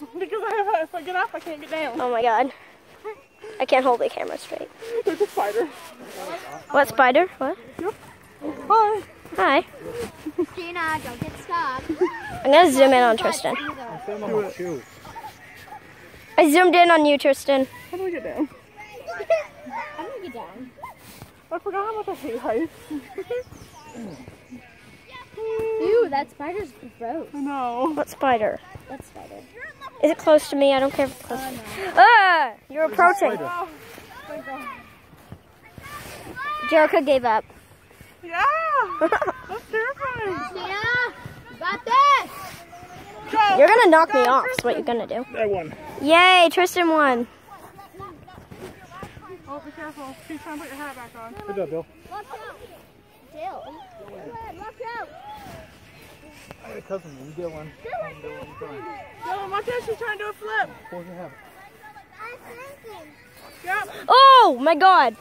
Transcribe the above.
Because I, if I get up, I can't get down. Oh my god. I can't hold the camera straight. There's a spider. What spider? What? Hi. Hi. Gina, don't get stuck. I'm gonna zoom in on Tristan. I zoomed in on you, Tristan. How do we get down? I'm gonna get down. I forgot how much I hate heights. Ew, that spider's gross. I know. What spider? That spider. Is it close to me? I don't care if it's close to me. Ah! You're approaching. Oh, thank Jericho gave up. Yeah. That's terrifying. Yeah! you got this. Go. You're gonna knock me off, is what you're gonna do. I won. Yay, Tristan won. Oh, be careful. Keep trying to put your hat back on. Good job, Bill. Watch out. Dill. Watch out. I got a cousin named Dylan. Uh, Yo, watch out. She's trying to do a flip. What do you have? Yep. Oh my god.